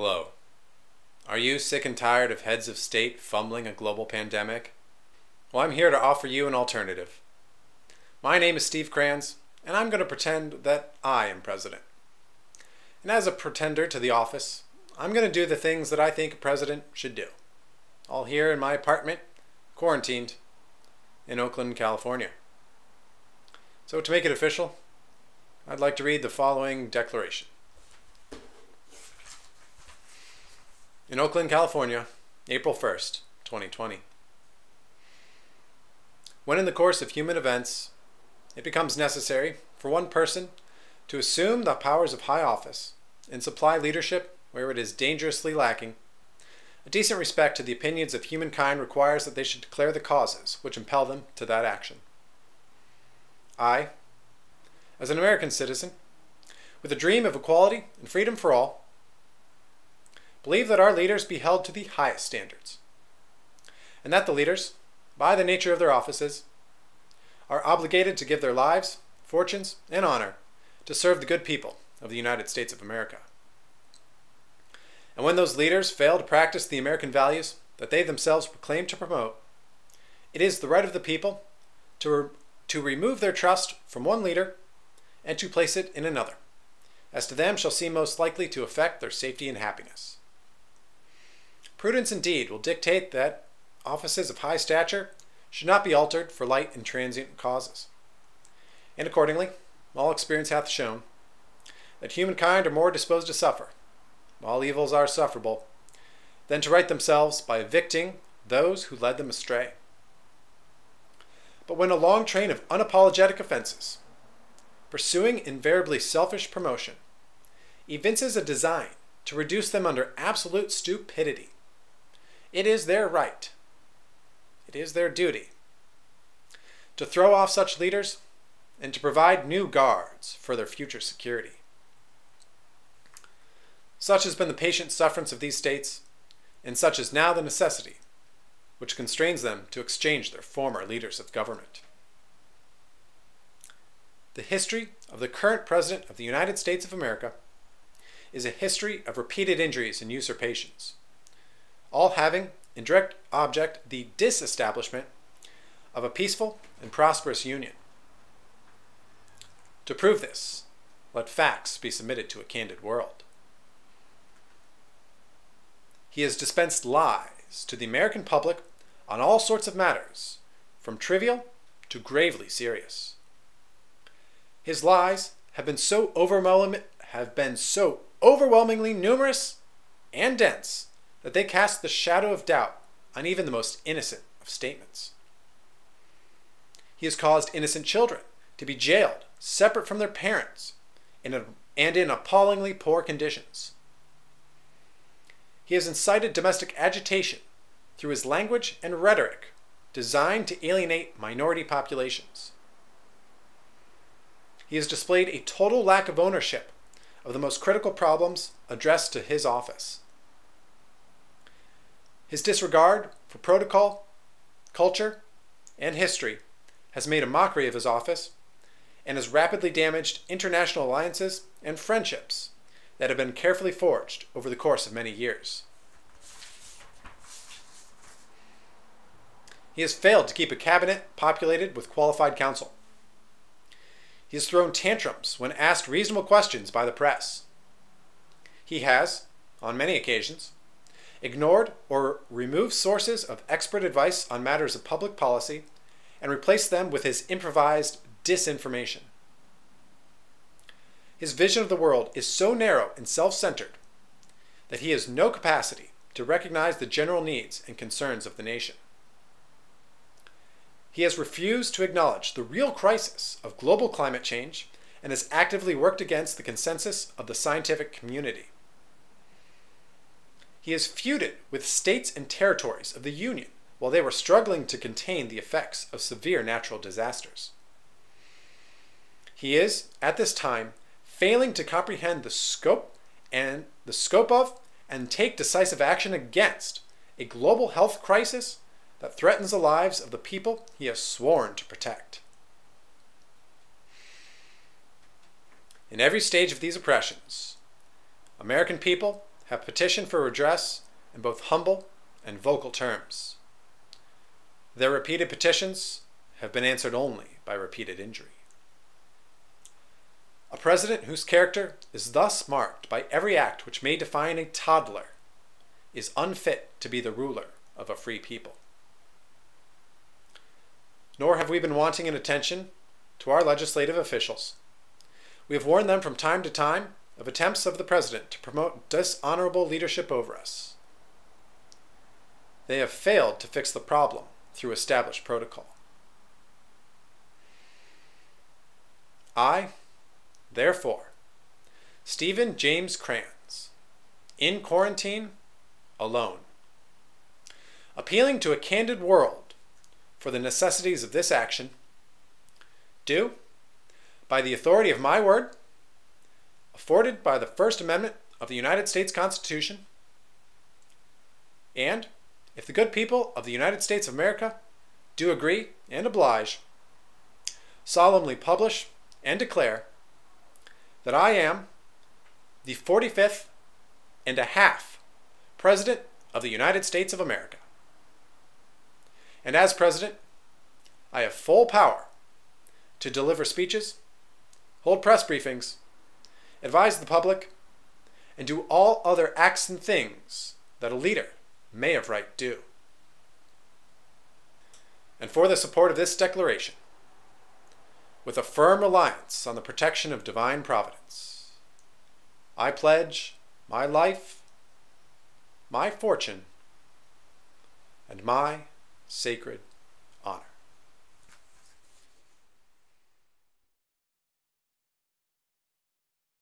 Hello. Are you sick and tired of heads of state fumbling a global pandemic? Well, I'm here to offer you an alternative. My name is Steve Crayons, and I'm going to pretend that I am president. And as a pretender to the office, I'm going to do the things that I think a president should do. All here in my apartment, quarantined, in Oakland, California. So, to make it official, I'd like to read the following declaration. In Oakland, California, April 1st, 2020. When in the course of human events it becomes necessary for one person to assume the powers of high office and supply leadership where it is dangerously lacking, a decent respect to the opinions of humankind requires that they should declare the causes which impel them to that action. I, as an American citizen, with a dream of equality and freedom for all, believe that our leaders be held to the highest standards, and that the leaders, by the nature of their offices, are obligated to give their lives, fortunes, and honor to serve the good people of the United States of America. And when those leaders fail to practice the American values that they themselves proclaim to promote, it is the right of the people to, re- to remove their trust from one leader and to place it in another, as to them shall seem most likely to affect their safety and happiness. Prudence indeed will dictate that offices of high stature should not be altered for light and transient causes. And accordingly, all experience hath shown that humankind are more disposed to suffer, all evils are sufferable, than to right themselves by evicting those who led them astray. But when a long train of unapologetic offenses, pursuing invariably selfish promotion, evinces a design to reduce them under absolute stupidity, it is their right it is their duty to throw off such leaders and to provide new guards for their future security. Such has been the patient sufferance of these states, and such is now the necessity which constrains them to exchange their former leaders of government. The history of the current President of the United States of America is a history of repeated injuries and usurpations, all having in direct object the disestablishment of a peaceful and prosperous union. To prove this, let facts be submitted to a candid world. He has dispensed lies to the American public on all sorts of matters, from trivial to gravely serious. His lies have been so overwhelming, have been so overwhelmingly numerous and dense that they cast the shadow of doubt on even the most innocent of statements. He has caused innocent children to be jailed separate from their parents in a, and in appallingly poor conditions. He has incited domestic agitation through his language and rhetoric designed to alienate minority populations. He has displayed a total lack of ownership of the most critical problems addressed to his office. His disregard for protocol, culture, and history has made a mockery of his office and has rapidly damaged international alliances and friendships that have been carefully forged over the course of many years. He has failed to keep a cabinet populated with qualified counsel. He has thrown tantrums when asked reasonable questions by the press. He has, on many occasions, ignored or removed sources of expert advice on matters of public policy, and replaced them with his improvised disinformation. His vision of the world is so narrow and self centered that he has no capacity to recognize the general needs and concerns of the nation. He has refused to acknowledge the real crisis of global climate change and has actively worked against the consensus of the scientific community. He has feuded with states and territories of the Union while they were struggling to contain the effects of severe natural disasters. He is, at this time, failing to comprehend the scope and the scope of and take decisive action against a global health crisis that threatens the lives of the people he has sworn to protect. In every stage of these oppressions, American people have petitioned for redress in both humble and vocal terms. Their repeated petitions have been answered only by repeated injury. A president whose character is thus marked by every act which may define a toddler is unfit to be the ruler of a free people. Nor have we been wanting in attention to our legislative officials. We have warned them from time to time of attempts of the President to promote dishonorable leadership over us. They have failed to fix the problem through established protocol. I, therefore, Stephen James Crayons, in quarantine, alone, appealing to a candid world for the necessities of this action, do, by the authority of my word, afforded by the First Amendment of the United States Constitution, and, if the good people of the United States of America do agree and oblige, solemnly publish and declare that I am the 45th and a half President of the United States of America. And as President, I have full power to deliver speeches, hold press briefings, advise the public, and do all other acts and things that a leader may of right do. And for the support of this declaration, with a firm reliance on the protection of divine providence, I pledge my life, my fortune, and my sacred